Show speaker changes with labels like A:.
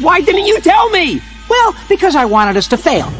A: Why didn't you tell me?
B: Well, because I wanted us to fail.